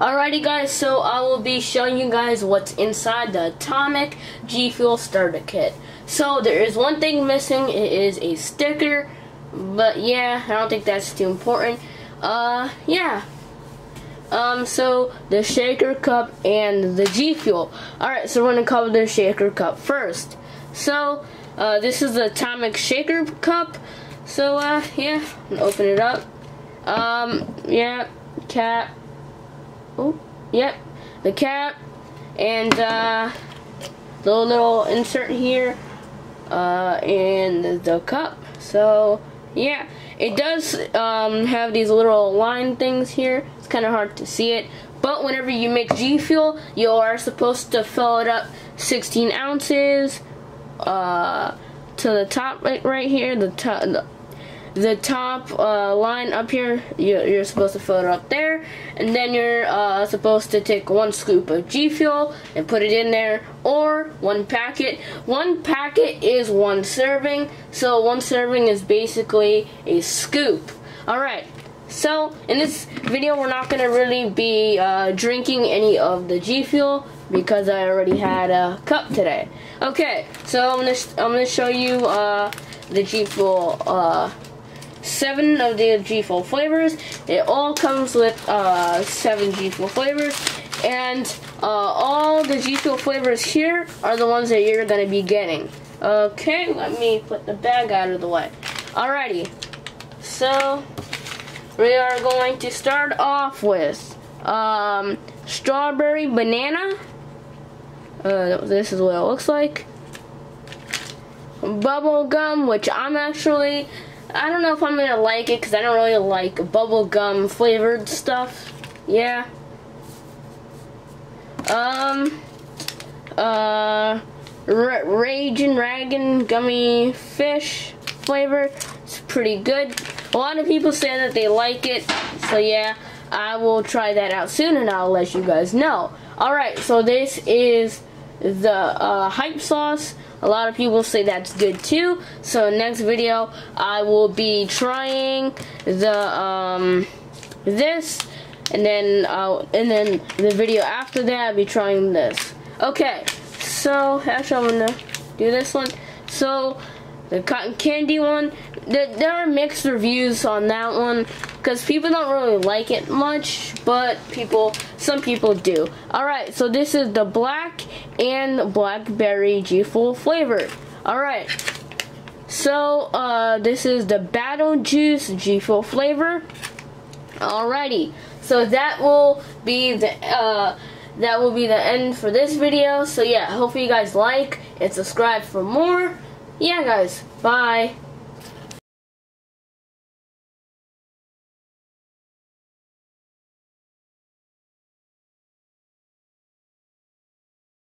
Alrighty guys, so I will be showing you guys what's inside the Atomic G Fuel Starter Kit. So there is one thing missing, it is a sticker, but yeah, I don't think that's too important. Uh, yeah. Um, so the shaker cup and the G Fuel. Alright, so we're gonna cover the shaker cup first. So, uh, this is the Atomic Shaker Cup. So, uh, yeah, open it up. Um, yeah, cap Oh, yep. The cap and uh, the little insert here uh, and the cup. So yeah, it does um, have these little line things here. It's kind of hard to see it. But whenever you make G Fuel, you are supposed to fill it up 16 ounces uh, to the top right, right here, the top, the, top uh, line up here, you're, you're, supposed to fill it up there, and then you're uh, supposed to take one scoop of G Fuel and put it in there, or one packet. One packet is one serving, so one serving is basically a scoop. Alright, so in this video we're not going to really be uh, drinking any of the G Fuel because I already had a cup today. Okay, so I'm going to I'm gonna show you uh, the G Fuel uh, seven of the G Fuel flavors. It all comes with uh, seven G Fuel flavors, and uh, all the G Fuel flavors here are the ones that you're to be getting. Okay, let me put the bag out of the way. Alrighty, so we are going to start off with um, strawberry banana. Uh, this is what it looks like. Bubble gum, which I'm actually I don't know if I'm gonna like it because I don't really like bubblegum flavored stuff. Yeah. Um. Uh. rage Raging Dragon gummy fish flavor. It's pretty good. A lot of people say that they like it. So yeah, I will try that out soon and I'll let you guys know. Alright, so this is the uh, hype sauce. A lot of people say that's good too. So next video, I will be trying the um, this, and then uh, and then the video after that, I'll be trying this. Okay, so actually I'm gonna do this one. So the cotton candy one, there are mixed reviews on that one because people don't really like it much, but people, some people do. Alright, so this is the black and blackberry G Fuel flavor. Alright, so uh, this is the Battle Juice G Fuel flavor. Alrighty, so that will be the, uh, that will be the end for this video. So yeah, hopefully you guys like and subscribe for more. Yeah guys, bye.